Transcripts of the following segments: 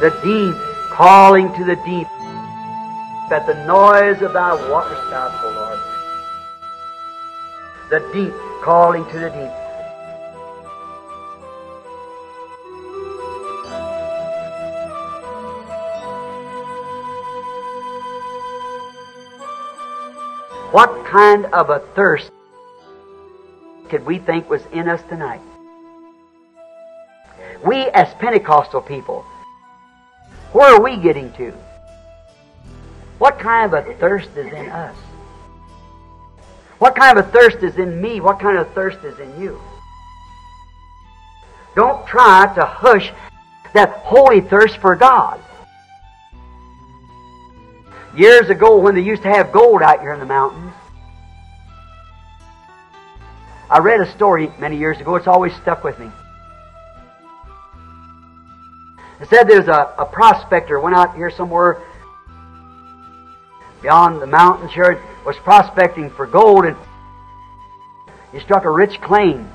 The deep calling to the deep. that the noise of thy water spouts, O Lord. The deep calling to the deep. What kind of a thirst could we think was in us tonight? We, as Pentecostal people, where are we getting to? What kind of a thirst is in us? What kind of a thirst is in me? What kind of thirst is in you? Don't try to hush that holy thirst for God. Years ago, when they used to have gold out here in the mountains, I read a story many years ago. It's always stuck with me. Said there's a, a prospector went out here somewhere beyond the mountains here, was prospecting for gold, and he struck a rich claim.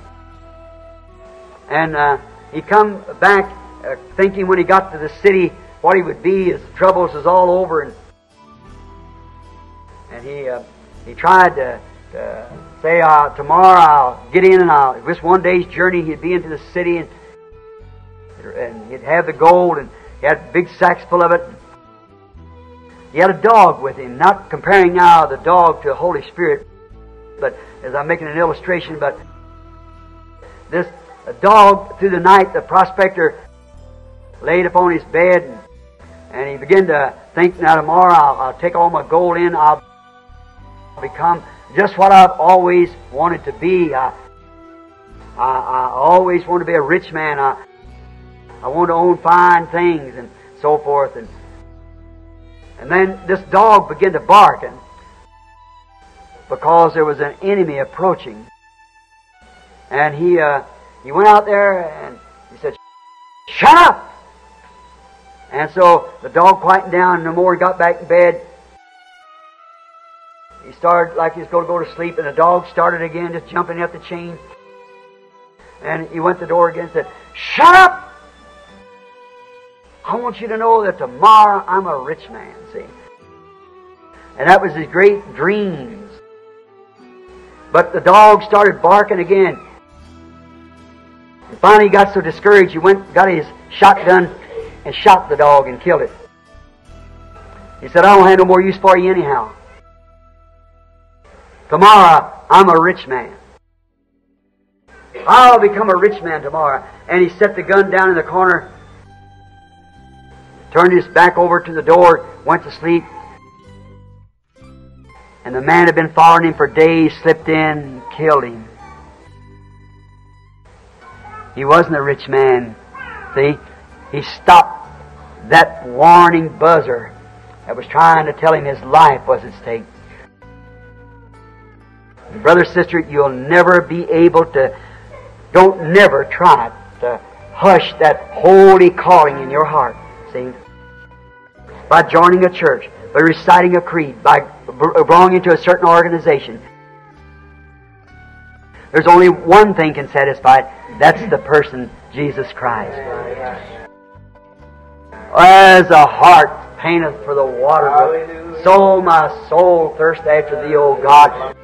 And uh, he come back uh, thinking when he got to the city what he would be, his troubles is all over, and and he uh, he tried to, to say uh, tomorrow I'll get in and I'll just one day's journey he'd be into the city and and he'd have the gold and he had big sacks full of it. He had a dog with him, not comparing now the dog to the Holy Spirit, but as I'm making an illustration, but this dog through the night, the prospector laid upon his bed and, and he began to think, now tomorrow I'll, I'll take all my gold in, I'll become just what I've always wanted to be. I, I, I always want to be a rich man. I, I want to own fine things and so forth. And, and then this dog began to bark and because there was an enemy approaching. And he, uh, he went out there and he said, Shut up! And so the dog quieted down and no more he got back in bed. He started like he was going to go to sleep, and the dog started again, just jumping at the chain. And he went to the door again and said, Shut up! I want you to know that tomorrow I'm a rich man, see? And that was his great dreams. But the dog started barking again. And finally he got so discouraged, he went, got his shotgun, and shot the dog and killed it. He said, I don't have no more use for you anyhow. Tomorrow, I'm a rich man. I'll become a rich man tomorrow. And he set the gun down in the corner, turned his back over to the door, went to sleep. And the man had been following him for days, slipped in, and killed him. He wasn't a rich man. See? He stopped that warning buzzer that was trying to tell him his life was at stake. Brother, sister, you'll never be able to, don't never try to hush that holy calling in your heart. See? By joining a church, by reciting a creed, by belonging to a certain organization. There's only one thing can satisfy it. That's the person, Jesus Christ. As a hart paineth for the water, so my soul thirsts after thee, O God.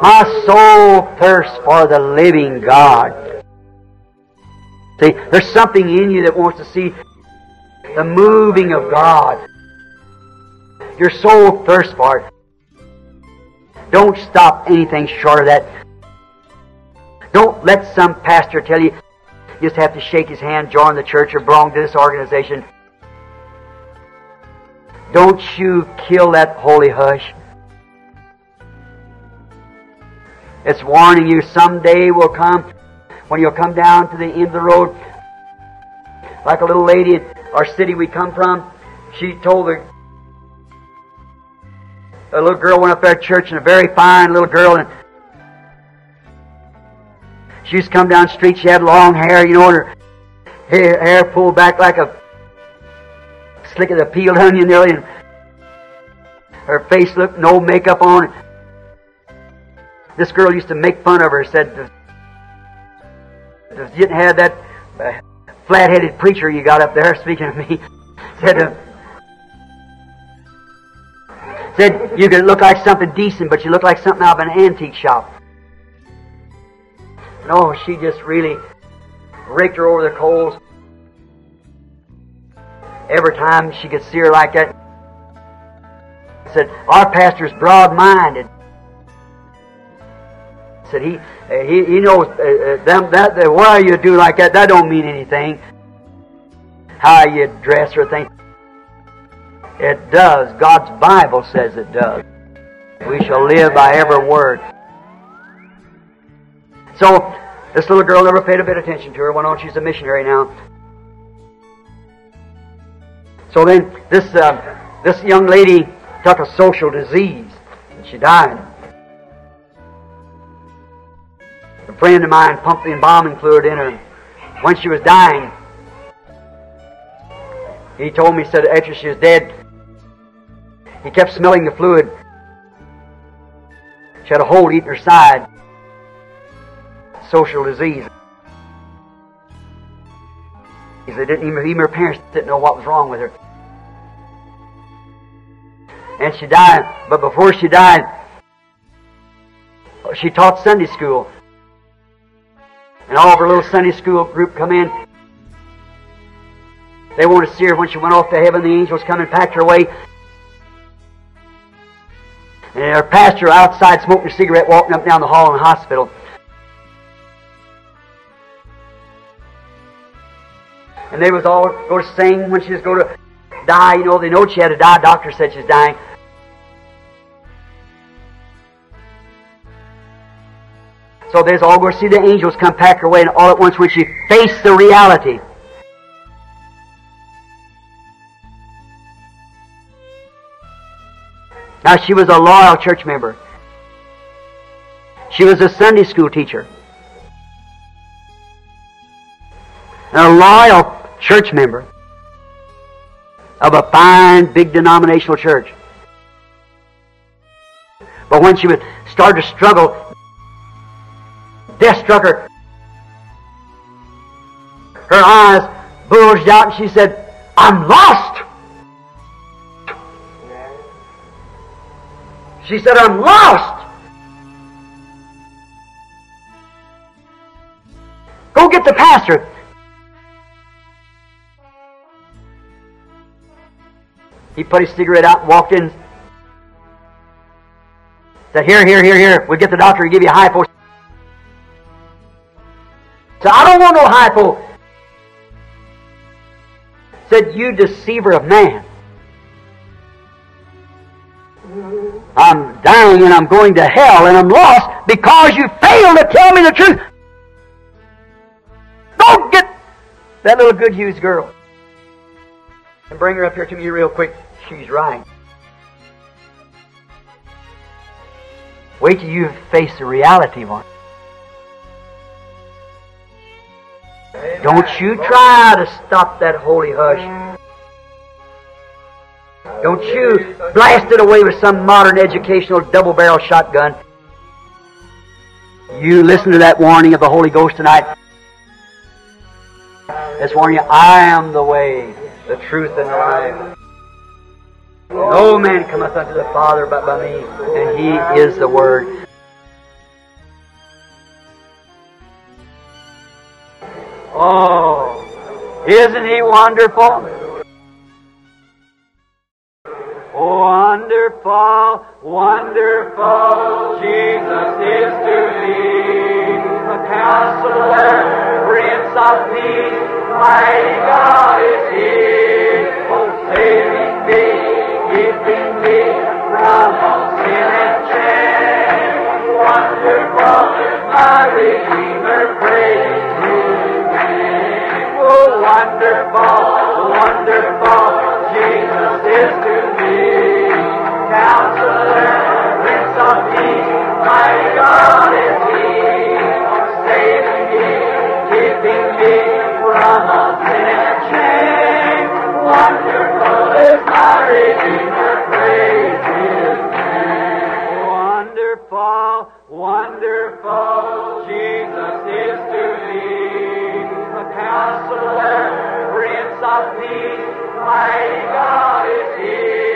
My soul thirsts for the living God. See, there's something in you that wants to see the moving of God. Your soul thirsts for it. Don't stop anything short of that. Don't let some pastor tell you you just have to shake his hand, join the church, or belong to this organization. Don't you kill that holy hush. It's warning you someday will come when you'll come down to the end of the road. Like a little lady our city we come from, she told her a little girl went up there to church and a very fine little girl and she used to come down the street, she had long hair, you know, and her hair, hair pulled back like a slick of a peeled onion nearly and her face looked no makeup on. This girl used to make fun of her, said, if you didn't have that uh, uh, flat-headed preacher you got up there speaking of me said, uh, said you could look like something decent, but you look like something out of an antique shop. No, she just really raked her over the coals. Every time she could see her like that, said, "Our pastor's broad-minded." Said he, uh, he, he knows uh, uh, them that the why you do like that. That don't mean anything. How you dress or things. It does. God's Bible says it does. We shall live by every word. So, this little girl never paid a bit of attention to her. Went on, she's a missionary now. So then, this, uh, this young lady took a social disease, and she died. A friend of mine pumped the embalming fluid in her. When she was dying, he told me, said after she was dead, he kept smelling the fluid. She had a hole eating her side. Social disease. They didn't even, even her parents didn't know what was wrong with her. And she died, but before she died, she taught Sunday school. And all of her little Sunday school group come in. They wanted to see her when she went off to heaven. The angels come and packed her away. And her pastor outside smoking a cigarette, walking up down the hall in the hospital. And they was all going to sing when she was going to die. You know, they know she had to die. Doctor said she's dying. So there's all going to see the angels come pack her away, and all at once when she faced the reality. Now, she was a loyal church member. She was a Sunday school teacher. And a loyal church member of a fine, big denominational church. But when she would start to struggle, death struck her. Her eyes bulged out and she said, I'm lost. She said, I'm lost. Go get the pastor. He put his cigarette out and walked in. Said, Here, here, here, here. We'll get the doctor and give you a high hypo. Said, I don't want no hypo. Said, You deceiver of man. I'm dying and I'm going to hell and I'm lost because you failed to tell me the truth. Go get that little good Hughes girl and bring her up here to me real quick. She's right. Wait till you face the reality one. Don't you try to stop that holy hush. Don't you blast it away with some modern educational double barrel shotgun. You listen to that warning of the Holy Ghost tonight. Let's warn you, I am the way, the truth, and the life. No man cometh unto the Father but by me, and He is the Word. Oh, isn't He wonderful? Wonderful, wonderful, Jesus is to me. A counselor, Prince of Peace, mighty God is He. Wonderful, wonderful, Jesus is to me. Counselor, Prince of Peace, my God is He. Saving me, keeping me from all sin and shame. Wonderful is my Redeemer, praise His name. Wonderful, wonderful, Jesus is to me. Counselor, Prince of Peace, mighty God is here.